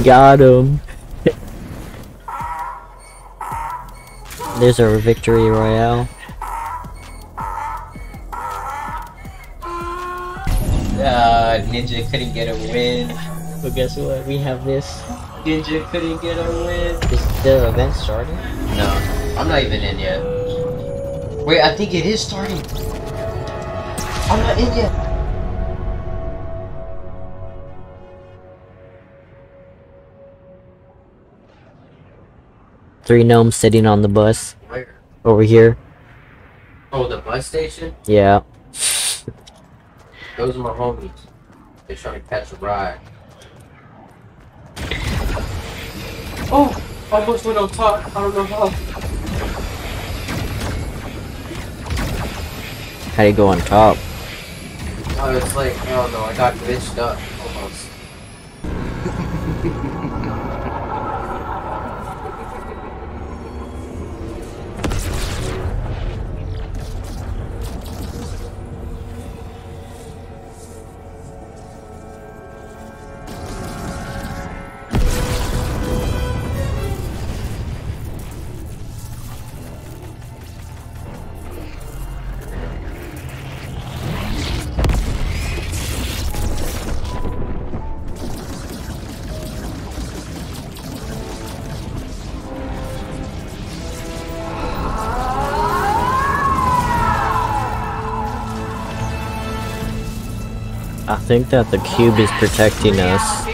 Got him. There's our victory royale. Uh, Ninja couldn't get a win. But guess what? We have this. Ninja couldn't get a win. Is the event starting? No, I'm not even in yet. Wait, I think it is starting. I'm not in yet. Three gnomes sitting on the bus Where? over here. Oh, the bus station? Yeah. Those are my homies. They're trying to catch a ride. Oh! Almost went on top. I don't know how. How do you go on top? Oh, it's like, I don't know, I got glitched up think that the cube is protecting us.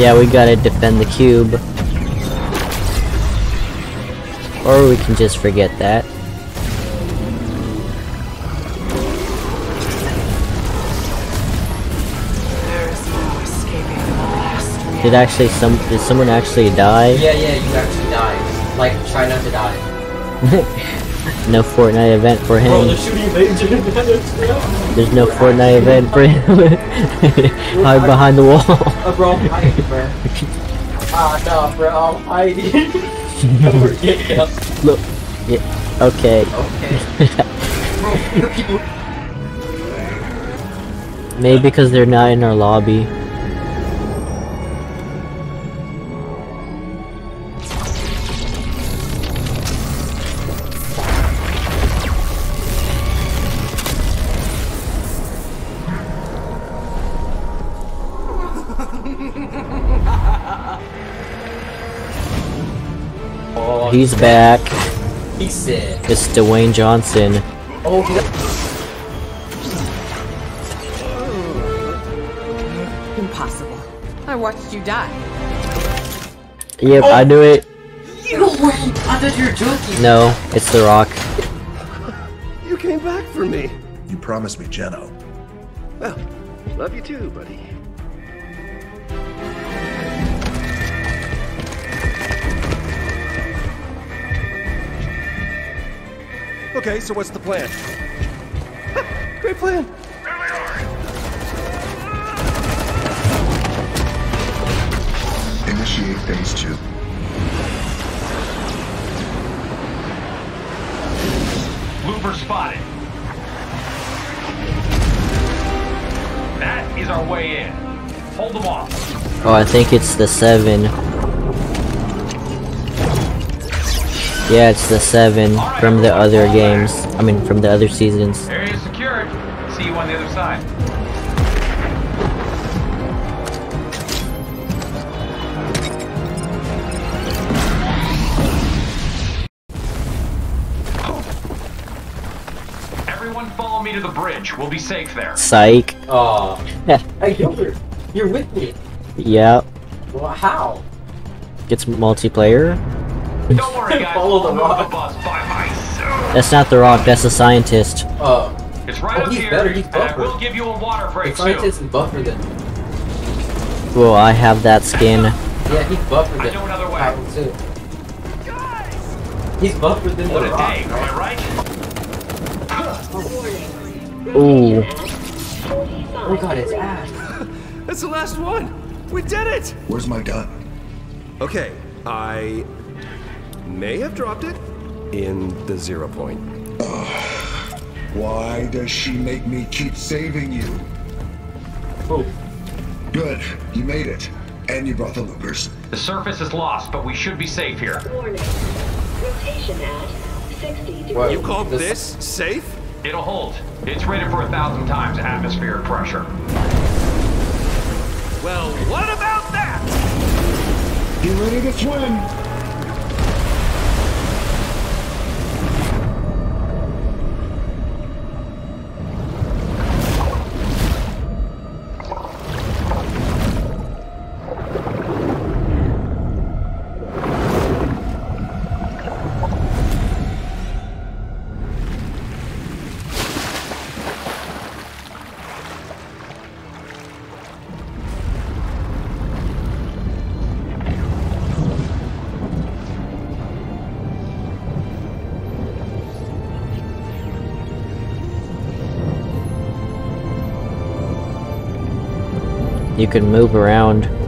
Yeah, we gotta defend the cube. Or we can just forget that. Did actually some did someone actually die? Yeah, yeah, you actually died. Like, try not to die. no Fortnite event for Bro, him. they're shooting lasers bro. There's no Fortnite event for him. Hide behind the wall. Uh, bro, I'm hiding, bro. Ah, no, bro, I'm hiding. We're getting up. Look. Yeah. Okay. Okay. Maybe because they're not in our lobby. Oh, He's back. He said. It's Dwayne Johnson. Oh, he got- Impossible. I watched you die. Yep, I oh. knew it. No way! I thought you were joking. No, it's The Rock. You came back for me. You promised me Jeno. Well, love you too, buddy. Okay, so what's the plan? Ha, Great plan. Here we are. Initiate phase two. Looper spotted. That is our way in. Hold them off. Oh, I think it's the seven. Yeah, it's the seven from the other games. I mean, from the other seasons. Area secured. See you on the other side. Everyone follow me to the bridge. We'll be safe there. Psych. Oh. hey, Gilbert, you're with me. Yep. Well, how? Gets multiplayer. Don't worry, guys. Follow the rock. bus by myself. That's not the rock, that's the scientist. Uh, It's right Oh, up he's here, better, he's and I buffer. will give you a water break. The break scientist soon. is buffer than. Well, I have that skin. Yeah, he's buffer I than. know another way. Power too. He's buffer than What the a rock. day, am I right? Ooh. Oh my god, it's Ash. That's the last one. We did it. Where's my gun? Okay, I may have dropped it in the zero point. Why does she make me keep saving you? Oh, Good, you made it. And you brought the loopers. The surface is lost, but we should be safe here. Warning. Rotation at 60 degrees. What? You call This- this safe? It'll hold. It's rated for a thousand times atmospheric pressure. Well, what about that? Get ready to swim. You can move around.